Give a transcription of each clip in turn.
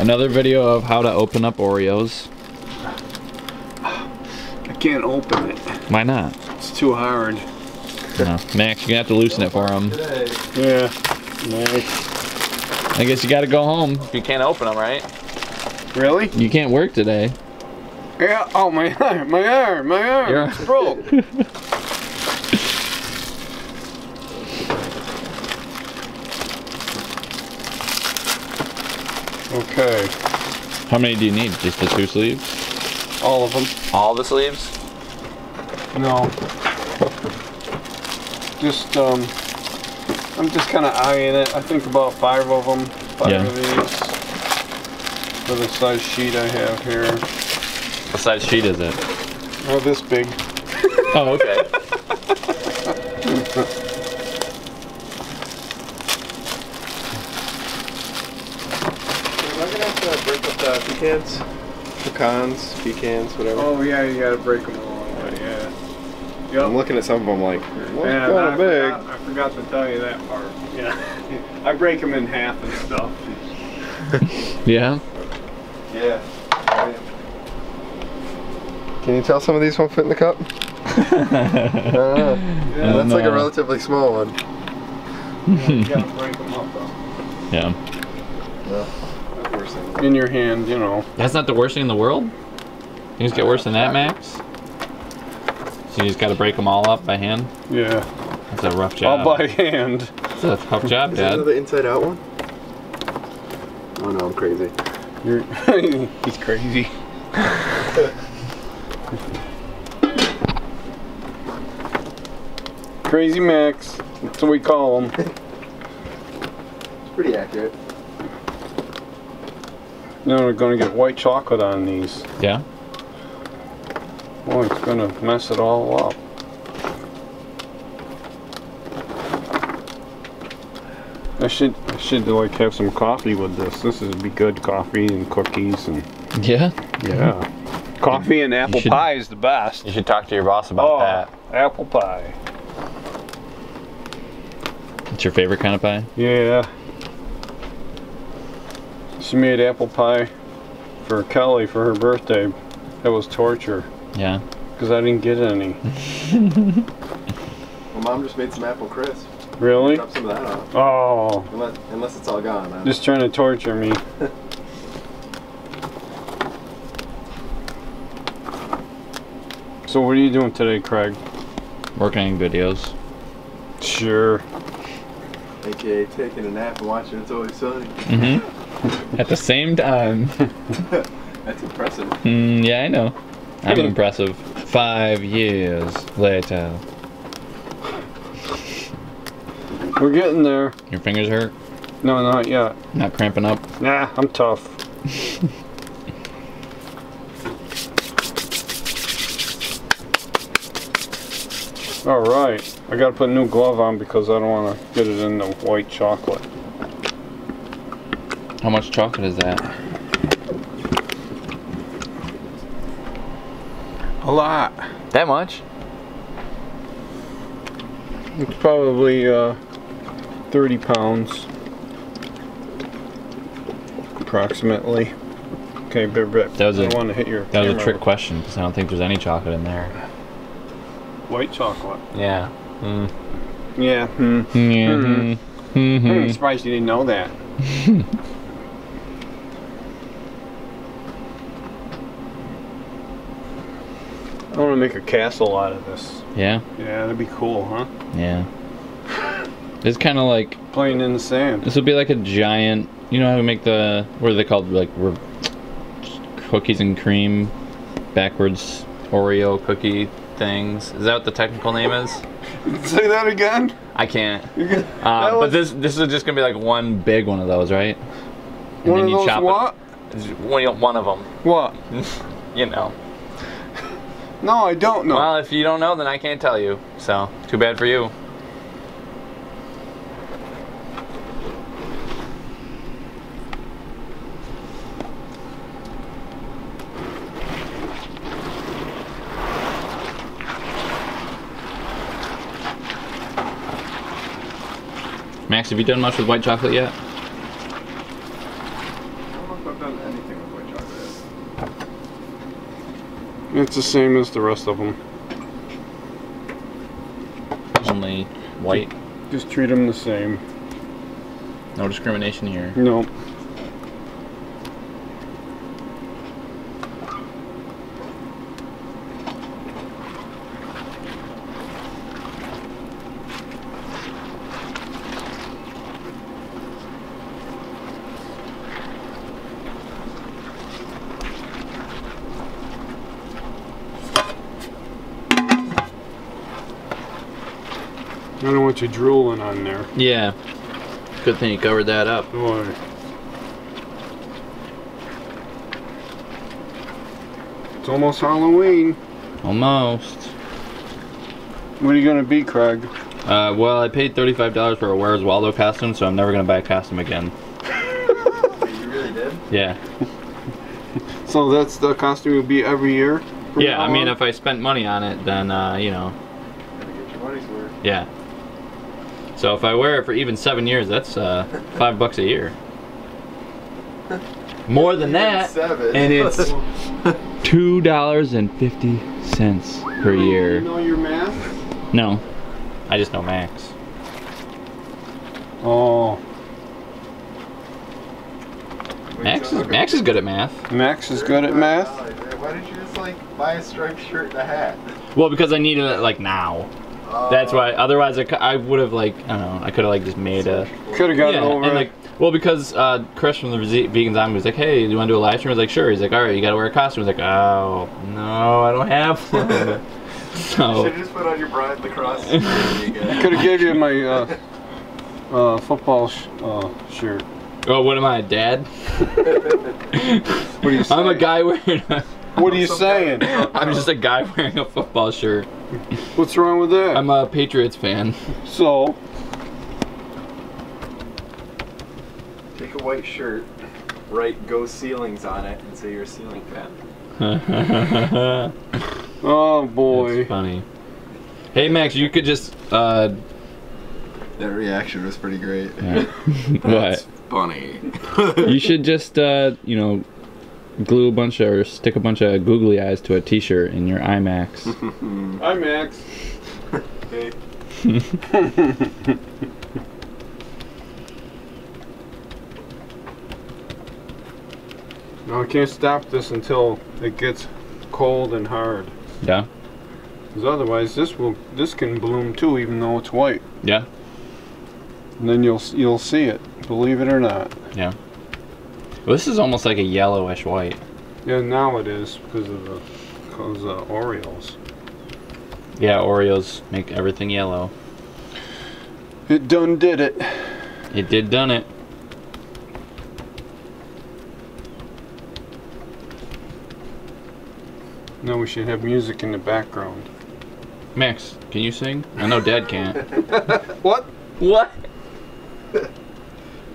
Another video of how to open up Oreos. I can't open it. Why not? It's too hard. No. Max, you're gonna have to loosen it for him. Yeah. Nice. I guess you gotta go home. If you can't open them, right? Really? You can't work today. Yeah. Oh my arm, my arm, my arm. Your- It's broke. okay. How many do you need? Just the two sleeves? All of them. All the sleeves? No. Just um. I'm just kind of eyeing it. I think about five of them. Five Yeah. of these. For the size sheet I have here. What size sheet is it? Oh, this big. Oh, okay. Am I gonna have to break up the pecans? Pecans, pecans, whatever. Oh yeah, you gotta break them all. Yeah. Yep. I'm looking at some of them like, what's Yeah, kind of big? Forgot, I forgot to tell you that part. Yeah. I break them in half and stuff. Yeah? Yeah. Can you tell some of these won't fit in the cup? Uh, I. Yeah, That's like a relatively small one. you gotta break them up though. Yeah. That's In your hand, you know. That's not the worst thing in the world? Things get worse than that, Max? So you just gotta break them all up by hand? Yeah. That's a rough job. All by hand. That's a tough job, Is that Dad. another inside out one? Oh no, I'm crazy. You're he's crazy. Crazy Max. That's what we call him. It's pretty accurate. Now we're gonna get white chocolate on these. Yeah? Oh, it's gonna mess it all up. I should I should like have some coffee with this. This would be good coffee and cookies and Yeah? yeah. Coffee and apple should- pie is the best. You should talk to your boss about Oh, that. apple pie. It's your favorite kind of pie? Yeah. She made apple pie for Kelly for her birthday. That was torture Yeah. because I didn't get any. Well, mom just made some apple crisp. Really? Drop some of that off. Oh, Unless, unless it's all gone. I- just trying to torture me. so what are you doing today, Craig? Working on videos. Sure. AKA taking a nap and watching It's Always Sunny. Mm-hmm. At the same time. That's impressive. Mm, yeah, I know. I'm impressive. Five years later. We're getting there. Your fingers hurt? No, not yet. Not cramping up? Nah, I'm tough. All right, I gotta put a new glove on because I don't want to get it in the white chocolate. How much chocolate is that? A lot. That much? It's probably uh, 30 pounds, approximately. Okay, bit, bit. That was I a- want to hit your. That was a trick with question because I don't think there's any chocolate in there. White chocolate. Yeah. Mm. Yeah. Hmm. Mm-hmm. I'm Mm-hmm. surprised you didn't know that. I want to make a castle out of this. Yeah. Yeah, that'd be cool, huh? Yeah. It's kind of like Playing in the sand. this would be like a giant. You know how we make the what are they called? Like re- cookies and cream, backwards Oreo cookie things. Is that what the technical name is? Say that again. I can't. You get- Uh, that but this this is just gonna be like one big one of those, right? And one then of you those chop it- what? It's One, one of them. What? You know. No, I don't know. Well, if you don't know, then I can't tell you. So, too bad for you. Max, have you done much with white chocolate yet? I don't know if I've done It's the same as the rest of them. Only white. Just treat them the same. No discrimination here. No. I don't want you drooling on there. Yeah. Good thing you covered that up. Boy. It's almost Halloween. Almost. What are you gonna be, Craig? Uh, well, I paid thirty-five dollars for a Where's Waldo costume, so I'm never gonna buy a costume again. You really did? Yeah. So that's the costume you'll be every year? Yeah. I mean, on? if I spent money on it, then uh, you know, Gotta get your money's worth. yeah. So if I wear it for even seven years, that's uh, five bucks a year. More than that, Seven. and it's two dollars and fifty cents per year. You year. know your math? No, I just know Max. Oh, Max is Max is good at math. Max is good at math. Why didn't you just like buy a striped shirt and a hat? Well, because I needed it like now. That's why. Otherwise, I, I would have like I don't know. I could have like just made a. Could have gotten yeah, over and it. like well because uh, Chris from the Z- Vegan Zombie was like, hey, do you want to do a live stream? I was like, sure. He's like, all right, you gotta wear a costume. I was like, oh no, I don't have one. so Should have just put on your Brian Lacrosse jersey again. Could have gave you my uh, uh, football sh- uh, shirt. oh, what am I, a dad? What are you saying? I'm a guy wearing. A, What are you saying? I'm just a guy wearing a football shirt. What's wrong with that? I'm a Patriots fan. so, Take a white shirt, write "Go Ceilings" on it, and say you're a ceiling fan. Oh boy. funny. Hey Max, you could just uh, That reaction was pretty great. what? Funny. You should just, uh, you know, glue a bunch of, or stick a bunch of googly eyes to a t-shirt in your IMAX. Hi, Max. Hey. No, I can't stop this until it gets cold and hard. yeah? Because otherwise, this will this can bloom too, even though it's white. Yeah? And then you'll you'll see it, believe it or not. Yeah. Well, this is almost like a yellowish white. Yeah, now it is because of the because of the Oreos. Yeah, Oreos make everything yellow. It done did it. It did done it. No, we should have music in the background. Max, can you sing? I know Dad can't. What? what?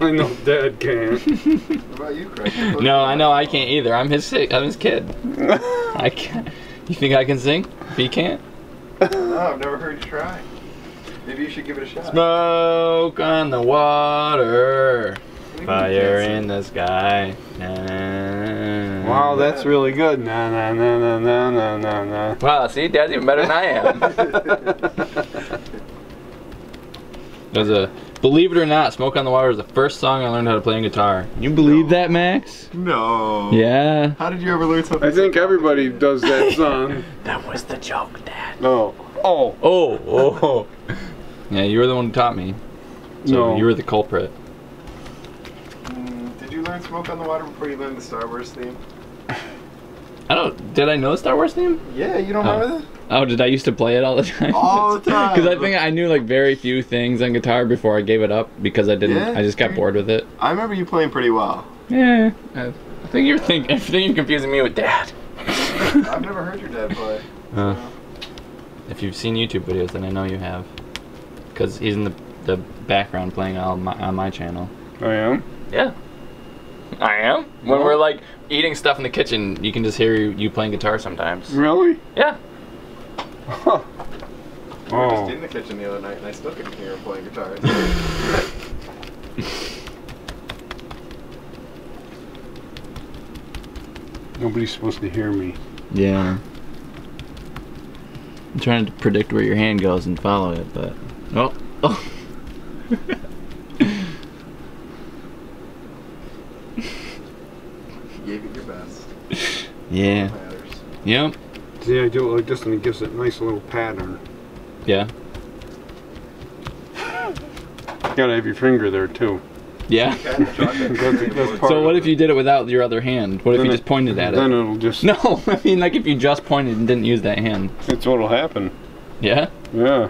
I know Dad can. What about you, Craig? No, I know I can't either. I'm his si- I'm his kid. I can't. You think I can sing? If he can't? No, I've never heard you try. Maybe you should give it a shot. Smoke on the water, fire can't in the sky. Na, na, na, na. wow, that's really good. Na na na na na na na na. Wow, see, Dad's even better than I am. There's a believe it or not, "Smoke on the Water" is the first song I learned how to play on guitar. You believe that, Max? No. Yeah. How did you ever learn something? I think everybody does that song. That was the joke, Dad. Oh. Oh. Oh, oh. yeah, you were the one who taught me. So No. you were the culprit. Mm, Did you learn "Smoke on the Water" before you learned the Star Wars theme? I don't. Did I know the Star Wars theme? Yeah, you don't Oh. remember that? Oh, did I used to play it all the time? All the time. Because I think I knew like very few things on guitar before I gave it up because I didn't. Yeah? I just got bored with it. I remember you playing pretty well. Yeah. I I think you're think. I think you're confusing me with Dad. I've never heard your dad play. Uh, if you've seen YouTube videos, then I know you have. Because he's in the the background playing on my on my channel. I am. Yeah. I am. When No. we're like eating stuff in the kitchen, you can just hear you, you playing guitar sometimes. Really? Yeah. Huh. We were just in the kitchen the other night, and I still couldn't hear him playing guitar. Nobody's supposed to hear me. Yeah. I'm trying to predict where your hand goes and follow it, but oh, oh. You gave it your best. Yeah, Matters. yep, See, I do it like this and it gives it a nice little pattern. yeah, You gotta have your finger there too. yeah. Kind of chocolate. That's, that's So what if you did it without your other hand? What if you just pointed at it? Then it? it'll just. No, I mean like if you just pointed and didn't use that hand. That's what'll happen. Yeah. Yeah.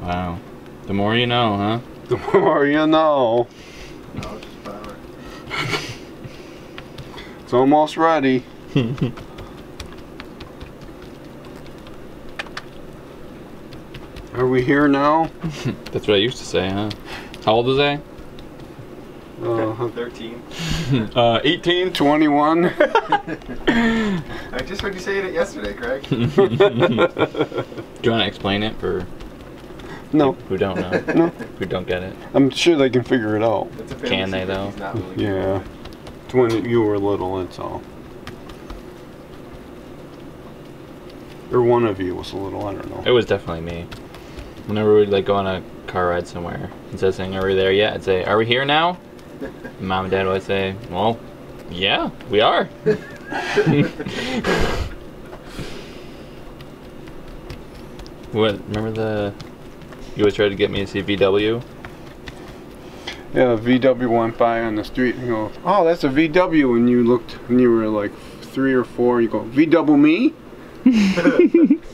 Wow. The more you know, huh? The more you know. No, just power. It's almost ready. Are we here now? That's what I used to say, huh? How old was I? Uh, 13. Uh, 18. 21. I just heard you say it yesterday, Craig. Do you want to explain it for no, who don't know? no. Who don't get it? I'm sure they can figure it out. It's a family Can they, though? he's not willing Yeah. It's when you were little, that's all. Or one of you was a little, I don't know. It was definitely me. Whenever we'd like go on a car ride somewhere, instead of saying, "Are we there yet?" I'd say, "Are we here now?" And Mom and Dad would say, "Well, yeah, we are." what? Remember the? You always tried to get me to see VW. Yeah, VW went by on the street and go, oh, that's a VW. And you looked and you were like three or four. You go, VW me?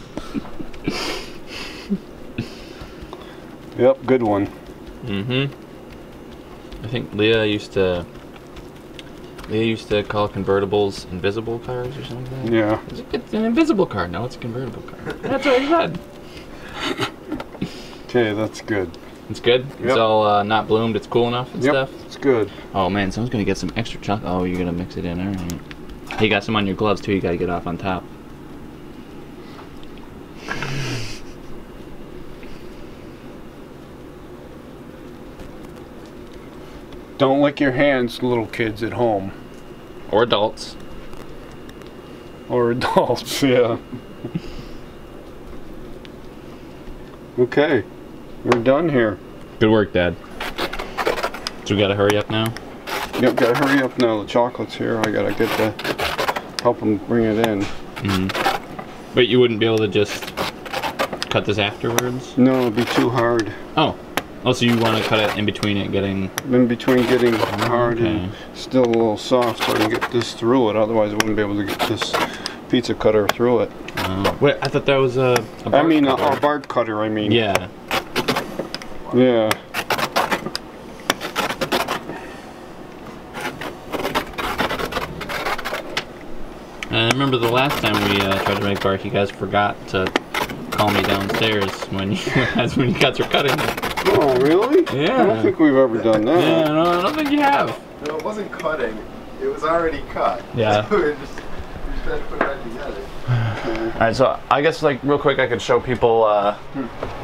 Yep, good one. Mm-hmm. I think Leah used to. Leah used to call convertibles invisible cars or something like. Yeah. It's, it's an invisible car. No, it's a convertible car. That's what I said. Okay, that's good. It's good. It's all uh, not bloomed. It's cool enough and Yep, stuff. it's good. Oh man, someone's gonna get some extra chocolate. Oh, you're gonna mix it in. All right. You got some on your gloves too. You gotta get off on top. Don't lick your hands, little kids at home. Or adults. Or adults, yeah. okay, we're done here. Good work, Dad. So we gotta hurry up now. Yep, gotta hurry up now. The chocolate's here. I gotta get the help them bring it in. Mm-hmm. But you wouldn't be able to just cut this afterwards. No, it'd be too hard. Oh. Oh, so you want to cut it in between it getting. In between getting hard Okay. and still a little soft, so I can get this through it. Otherwise, I wouldn't be able to get this pizza cutter through it. Uh, wait, I thought that was a. a I mean, a, cutter. a bark cutter. I mean. Yeah. Yeah. And I remember the last time we uh, tried to make bark, you guys forgot to call me downstairs when you as when you guys were cutting it. Oh, really? Yeah. I don't think we've ever done that. Yeah, no, I don't think you have. No, it wasn't cutting. It was already cut. Yeah. All right, so I guess like real quick, I could show people, uh,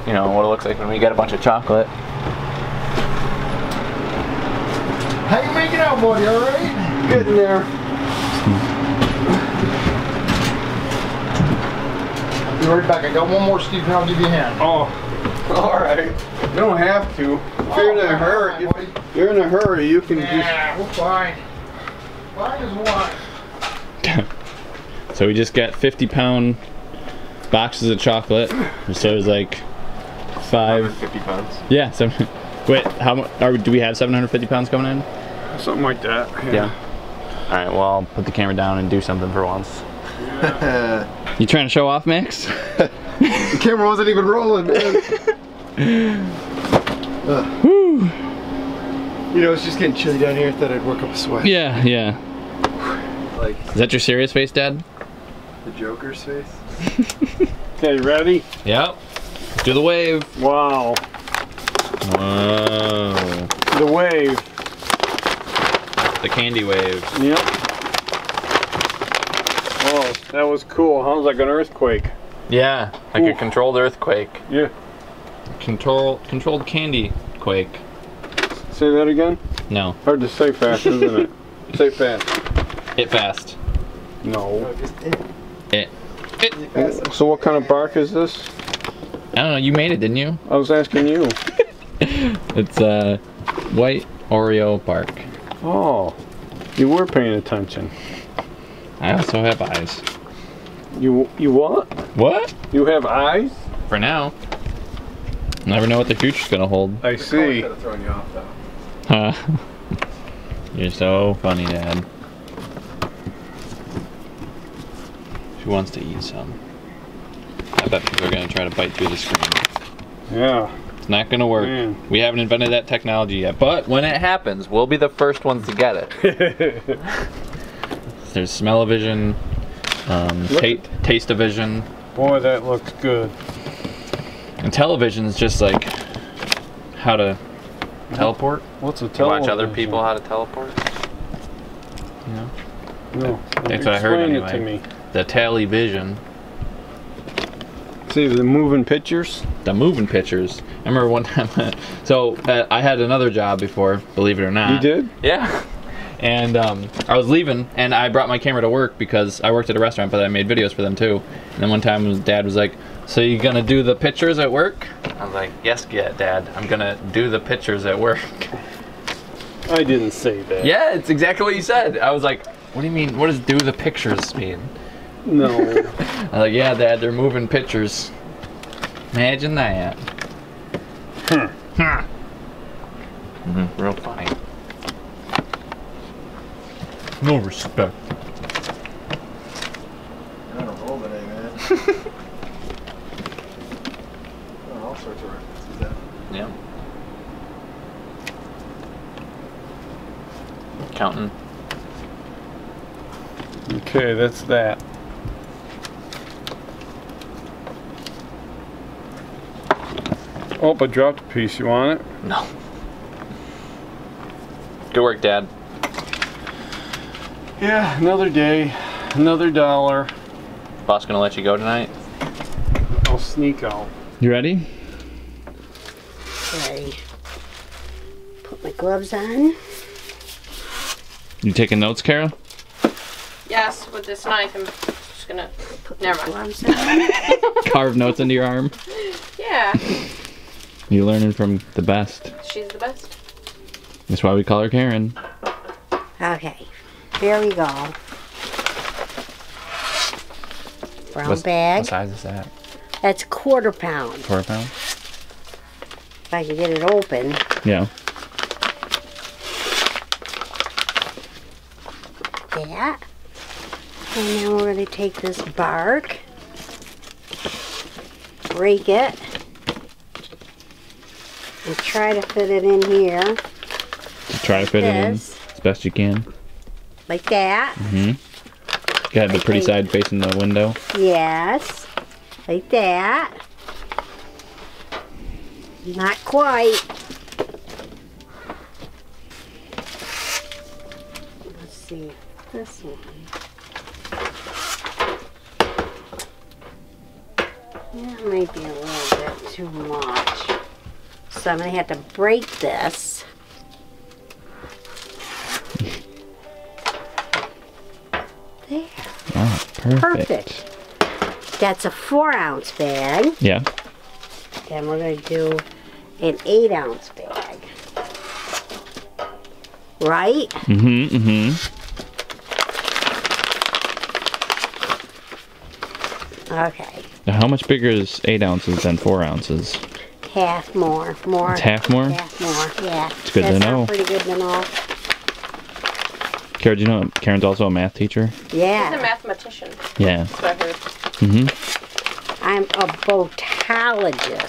you know, what it looks like when we get a bunch of chocolate. How you making out, buddy? All right? Getting there. I'll Be right back. I got one more, Steve, and I'll give you a hand. Oh. All right. You don't have to. If you're in a hurry, you're in a hurry, you can just. Yeah, we're fine. Fine as wine. So we just got 50 pound boxes of chocolate. So it was like five. 50 pounds. Yeah. Seven, wait, how much? Are we, do we have 750 pounds coming in? Something like that. Yeah. All right. Well, I'll put the camera down and do something for once. You trying to show off, Max? The camera wasn't even rolling, man. Ugh. You know, it's just getting chilly down here. I thought I'd work up a sweat. Yeah. Yeah. Like Is that your serious face, Dad? The Joker's face. Okay, ready? Yep. Do the wave. Wow. Whoa. The wave. The candy wave. Yep. Oh, that was cool. Huh? It was like an earthquake. Yeah. Like a controlled earthquake. Yeah. Control controlled candy quake. Say that again. No. Hard to say fast, isn't it? Say fast. It fast. No. No, just it. It. So what kind of bark is this? I don't know. You made it, didn't you? I was asking you. It's uh, white Oreo bark. Oh, you were paying attention. I also have eyes. You you what? What? You have eyes? For now. Never know what the future's gonna hold. I see. Could have thrown you off. Huh. You're so funny, Dad. She wants to eat some. I bet people are gonna try to bite through the screen. Yeah. It's not gonna work. Man. We haven't invented that technology yet. But when it happens, we'll be the first ones to get it. There's smell-o-vision, um, taste-o-vision, Boy, that looks good. and television is just like how to teleport. What's a Watch other people how to teleport. You know, No. That's what I heard Explain it to me. The television. See the moving pictures. the moving pictures. I remember one time, so uh, I had another job before, believe it or not. You did? Yeah. And um, I was leaving, and I brought my camera to work because I worked at a restaurant, but I made videos for them too. And then one time, his dad was like, "So you gonna do the pictures at work?" I was like, "Yes, yeah, Dad. I'm gonna do the pictures at work." I didn't say that. yeah, it's exactly what you said. I was like, "What do you mean? What does do the pictures mean?" No. I was like, "Yeah, Dad. They're moving pictures." Imagine that. Hmm. Mhm, real funny. No respect. You're on a roll today, man. All sorts of references. That Yeah. Counting. okay, that's that. Oh, I dropped a piece. You want it? No. Good work, Dad. Yeah, another day, another dollar. Boss gonna let you go tonight? I'll sneak out. You ready? Okay. Put my gloves on. You taking notes, Kara? Yes, with this knife, I'm just gonna. Put Never my mind. gloves on. Carve notes into your arm. Yeah, You're learning from the best. she's the best. That's why we call her Karen. Okay. Here we go. Brown What's- bag. What size is that? That's a quarter pound. Quarter pound? If I can get it open. Yeah. That. And then we're going to take this bark, break it, and try to fit it in here Try to fit it in as best you can. like that. Mm-hmm. Got the pretty side facing the window. Yes, like that. Not quite. Let's see, this one. That might be a little bit too much. So I'm gonna have to break this. There. Oh, perfect. Perfect. That's a four ounce bag. Yeah. Then we're gonna do an eight ounce bag. Right? Mm-hmm, mm-hmm. Okay. Now, how much bigger is eight ounces than four ounces? Half more. More. It's half more? Half more, yeah. It's good to know. pretty good to know. Kara, do you know Karen's also a math teacher? Yeah. She's a mathematician. Yeah. That's what I heard. Mm-hmm. I'm a botologist.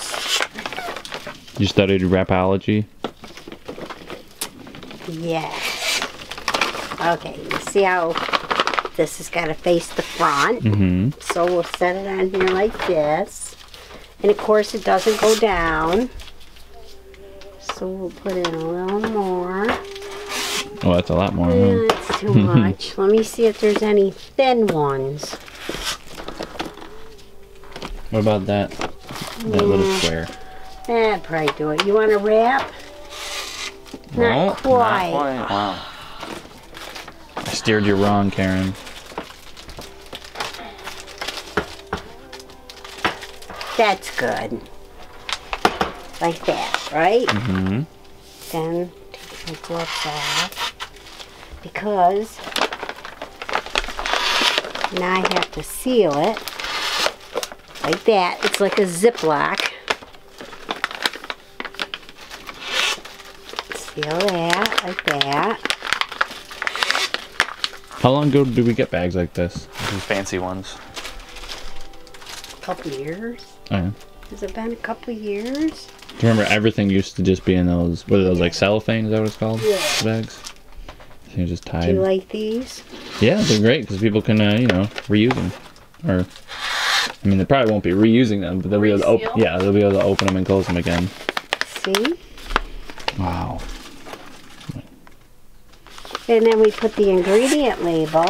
You studied rapology? Yes. Okay, you see how this has got to face the front? Mm-hmm. So we'll set it on here like this. And of course it doesn't go down. So we'll put in a little more. Oh, that's a lot more. Yeah, Huh? That's too much. Let me see if there's any thin ones. What about that? That little square. That'd probably do it. You want to wrap? Not quite. Wow. I steered you wrong, Karen. That's good. Like that, right? Mm-hmm. Then take my gloves off. Because now I have to seal it. Like that. It's like a Ziploc. Seal that like that. How long ago did we get bags like this? These fancy ones. A couple years. Oh, yeah. Has it been a couple years? Do you remember everything used to just be in those, what are those, like cellophane? Is that what it's called? Yeah. Bags? So you just Do you like these? Yeah, they're great because people can, uh, you know, reuse them. Or, I mean, they probably won't be reusing them, but they'll be able to open. Yeah, they'll be able to open them and close them again. See? Wow. And then we put the ingredient label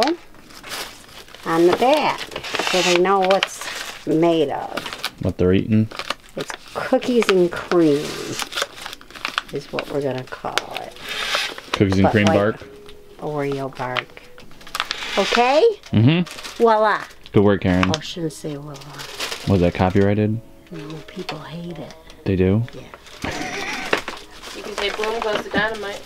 on the back so they know what's made of. What they're eating. It's cookies and cream is what we're gonna call it. Cookies and But cream like- bark. Oreo bark. Okay? Mm-hmm. Voila. Good work, Karen. Oh, I shouldn't say voila. Was that copyrighted? No, people hate it. They do? Yeah. you can say boom goes the dynamite.